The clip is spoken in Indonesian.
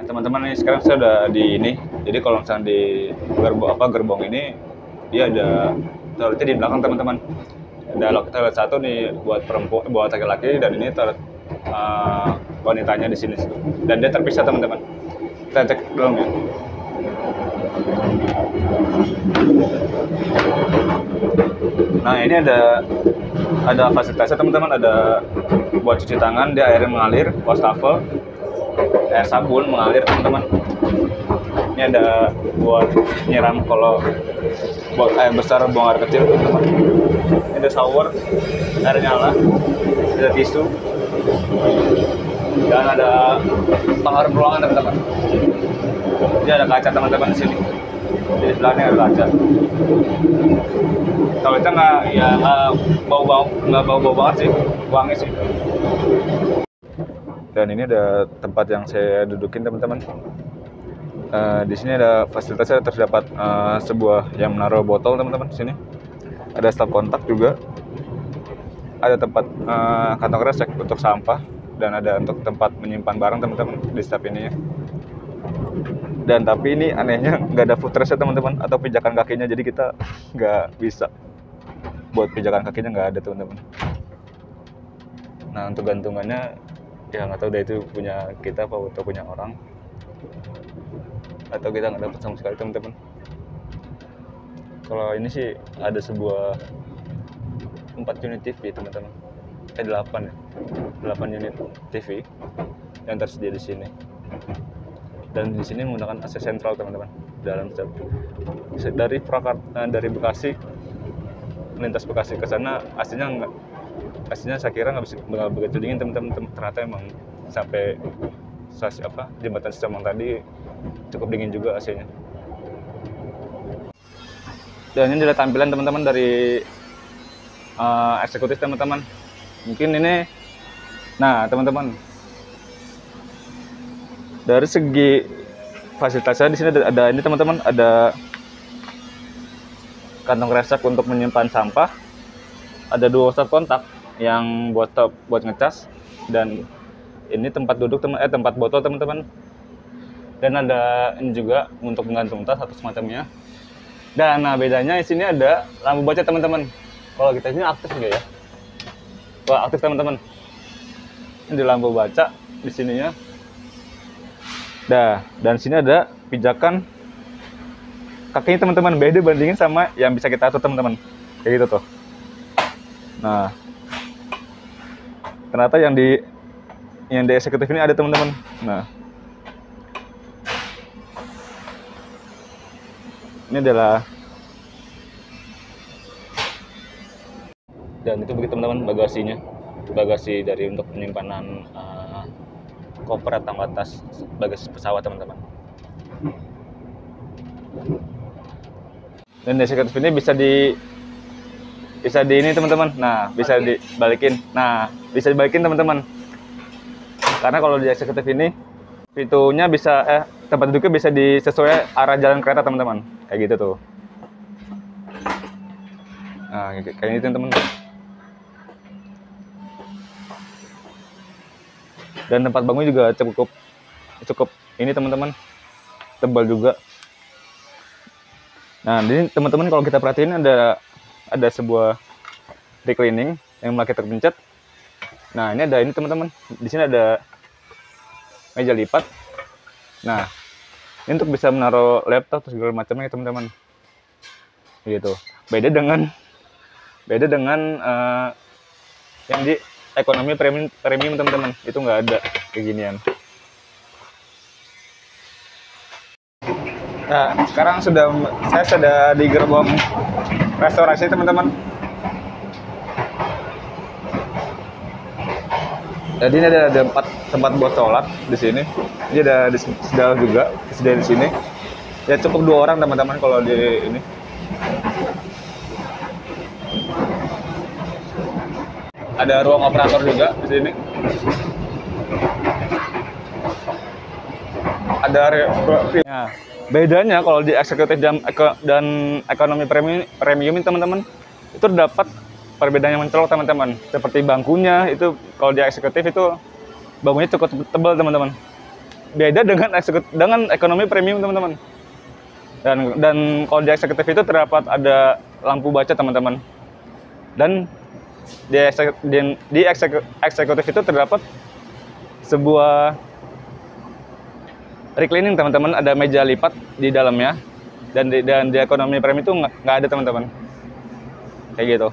Nah, teman-teman nih sekarang saya udah di ini. Jadi kalau misalnya di gerbong apa gerbong ini dia ada toiletnya di belakang teman-teman. Ada toilet satu nih buat perempuan buat laki-laki dan ini toilet uh, wanitanya di sini. Dan dia terpisah teman-teman. Kita cek dulu ya. Nah ini ada ada fasilitasnya teman-teman ada buat cuci tangan dia airnya mengalir wastafel air sabun mengalir teman-teman. Ini ada buat nyiram kalau buat air besar buang air kecil teman-teman. Ini ada shower air nyala ada tisu dan ada pengharum ruangan teman-teman. Ini ada kaca teman-teman di sini. Di sebelahnya ada kaca. Kalau itu nggak ya nggak bau bau nggak bau bau banget sih wangi sih dan ini ada tempat yang saya dudukin teman-teman. Uh, di sini ada fasilitasnya terdapat uh, sebuah yang menaruh botol teman-teman di sini. Ada stop kontak juga. Ada tempat uh, kantong resek untuk sampah dan ada untuk tempat menyimpan barang teman-teman di stop ini. Ya dan tapi ini anehnya nggak ada footrest ya teman-teman atau pijakan kakinya. Jadi kita nggak bisa. Buat pijakan kakinya nggak ada teman-teman. Nah untuk gantungannya ya nggak tahu deh itu punya kita apa atau punya orang. Atau kita nggak dapat sama sekali teman-teman. Kalau ini sih ada sebuah empat unit TV teman-teman. Eh delapan ya. Delapan unit TV yang tersedia di sini. Dan di sini menggunakan AC sentral teman-teman dalam dari Prakarta dari Bekasi lintas Bekasi ke sana aslinya nggak aslinya saya kira nggak bisa nggak begitu dingin teman-teman. Ternyata emang sampai stasi apa jembatan Semang tadi cukup dingin juga AC-nya. Dan ini adalah tampilan teman-teman dari uh, eksekutif teman-teman. Mungkin ini nah teman-teman. Dari segi fasilitasnya di sini ada, ada ini teman-teman ada kantong resek untuk menyimpan sampah ada dua stop kontak yang buat stop buat ngecas. Dan ini tempat duduk teman eh tempat botol teman-teman. Dan ada ini juga untuk menggantung tas atau semacamnya. Dan nah bedanya di sini ada lampu baca teman-teman. Kalau kita ini aktif enggak ya? Wah, aktif teman-teman. Ini lampu baca di sininya. Nah, dan sini ada pijakan. Kakinya teman-teman beda bandingin sama yang bisa kita atur teman-teman. Kayak gitu tuh. Nah, ternyata yang di yang di eksekutif ini ada teman-teman. Nah, ini adalah dan itu begitu teman-teman bagasinya bagasi dari untuk penyimpanan uh, koper atau atas bagasi pesawat teman-teman dan eksekutif ini bisa di bisa di ini teman-teman. Nah bisa dibalikin. Nah bisa dibalikin teman-teman. Karena kalau di eksekutif ini pintunya bisa eh tempat duduknya bisa disesuai arah jalan kereta teman-teman. Kayak gitu tuh. Nah kayak gitu teman-teman. Dan tempat bangun juga cukup cukup ini teman-teman. Tebal juga. Nah ini teman-teman kalau kita perhatiin ada ada sebuah reclining yang mulai terpencet. Nah ini ada ini teman-teman. Di sini ada meja lipat. Nah ini untuk bisa menaruh laptop atau segala macamnya teman-teman. Gitu. Beda dengan beda dengan uh, yang di ekonomi premium premium teman-teman. Itu nggak ada kayak ginian nah sekarang sudah saya sudah di gerbong restorasi teman-teman. Jadi ini ada, ada empat tempat buat sholat di sini. Ini ada di sedalah juga di sini. Ya cukup dua orang teman-teman kalau di ini. Ada ruang operator juga di sini. Ada ya, bedanya kalau di eksekutif dan, dan ekonomi premium, premium teman-teman itu dapat perbedaan yang mencolok teman-teman. Seperti bangkunya itu kalau di eksekutif itu bangkunya cukup tebal teman-teman. beda dengan eksekut dengan ekonomi premium teman-teman dan dan kalau di eksekutif itu terdapat ada lampu baca teman-teman dan di, di, di eksek, eksekutif itu terdapat sebuah reclining teman-teman. Ada meja lipat di dalamnya. Dan di, dan di ekonomi premium itu nggak ada teman-teman. Kayak gitu